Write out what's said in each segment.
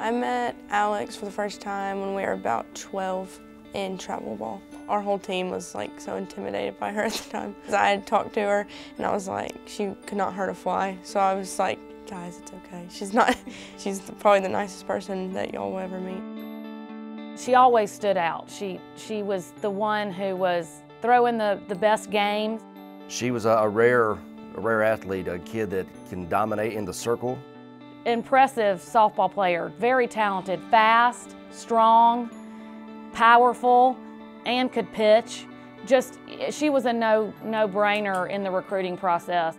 I met Alex for the first time when we were about 12 in travel ball. Our whole team was like so intimidated by her at the time. I had talked to her and I was like, she could not hurt a fly. So I was like, guys, it's okay. She's not, she's probably the nicest person that y'all will ever meet. She always stood out. She, she was the one who was throwing the, the best games. She was a, a rare, a rare athlete, a kid that can dominate in the circle. Impressive softball player, very talented, fast, strong, powerful, and could pitch. Just, she was a no, no-brainer in the recruiting process.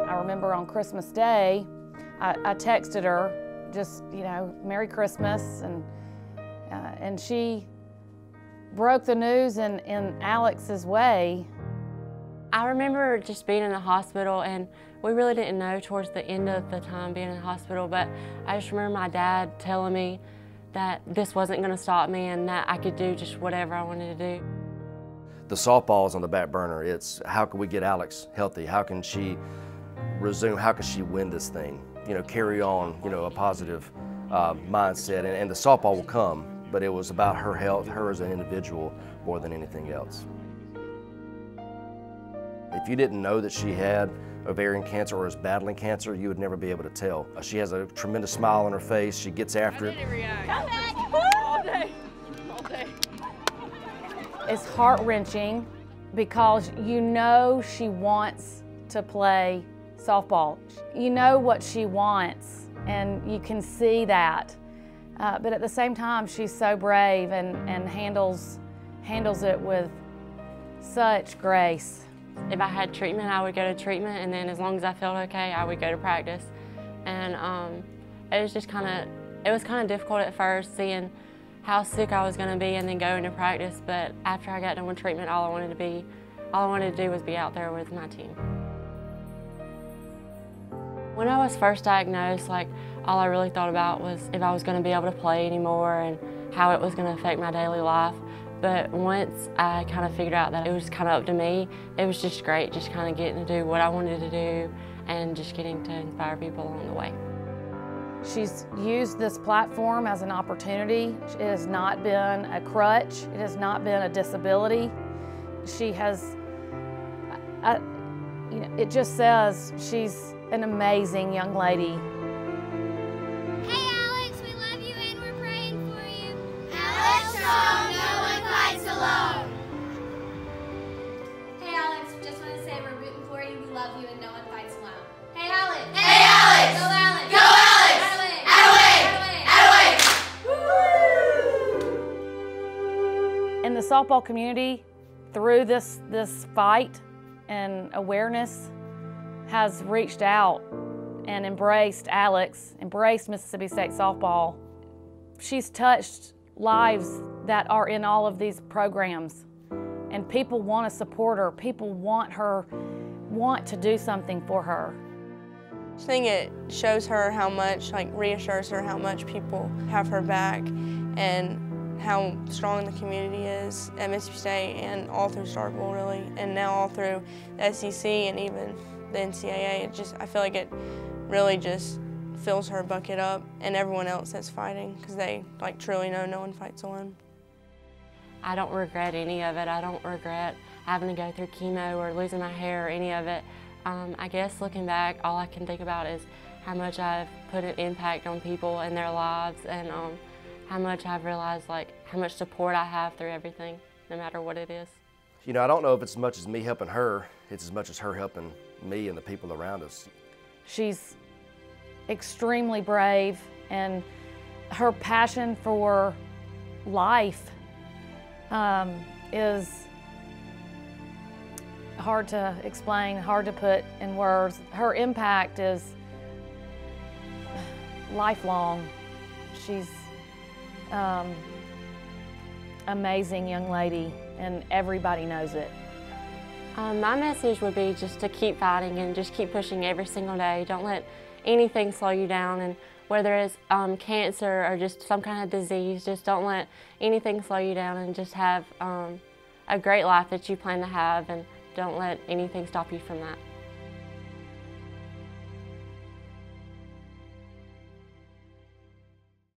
I remember on Christmas Day, I, I texted her, just, you know, Merry Christmas, and, uh, and she broke the news in, in Alex's way. I remember just being in the hospital and we really didn't know towards the end of the time being in the hospital, but I just remember my dad telling me that this wasn't gonna stop me and that I could do just whatever I wanted to do. The softball is on the back burner. It's how can we get Alex healthy? How can she resume? How can she win this thing? You know, carry on, you know, a positive uh, mindset and, and the softball will come, but it was about her health, her as an individual more than anything else. If you didn't know that she had ovarian cancer or is battling cancer, you would never be able to tell. Uh, she has a tremendous smile on her face. She gets after it. All day. All day. It's heart-wrenching because you know she wants to play softball. You know what she wants and you can see that. Uh, but at the same time, she's so brave and, and handles, handles it with such grace. If I had treatment, I would go to treatment, and then as long as I felt okay, I would go to practice. And um, it was just kind of, it was kind of difficult at first seeing how sick I was going to be and then going to practice. But after I got done with treatment, all I wanted to be, all I wanted to do was be out there with my team. When I was first diagnosed, like all I really thought about was if I was going to be able to play anymore and how it was going to affect my daily life. But once I kind of figured out that it was kind of up to me, it was just great just kind of getting to do what I wanted to do and just getting to inspire people along the way. She's used this platform as an opportunity. It has not been a crutch. It has not been a disability. She has, I, you know, it just says she's an amazing young lady softball community, through this, this fight and awareness, has reached out and embraced Alex, embraced Mississippi State softball. She's touched lives that are in all of these programs. And people want to support her. People want her want to do something for her. I think it shows her how much, like reassures her how much people have her back and how strong the community is at Mississippi State and all through Starkville really, and now all through the SEC and even the NCAA. It just, I feel like it really just fills her bucket up and everyone else that's fighting because they like truly know no one fights alone. I don't regret any of it. I don't regret having to go through chemo or losing my hair or any of it. Um, I guess looking back, all I can think about is how much I've put an impact on people and their lives and um, how much I've realized like how much support I have through everything, no matter what it is. You know, I don't know if it's as much as me helping her, it's as much as her helping me and the people around us. She's extremely brave and her passion for life um, is hard to explain, hard to put in words. Her impact is lifelong. She's um, amazing young lady and everybody knows it. Um, my message would be just to keep fighting and just keep pushing every single day. Don't let anything slow you down and whether it's um, cancer or just some kind of disease, just don't let anything slow you down and just have um, a great life that you plan to have and don't let anything stop you from that.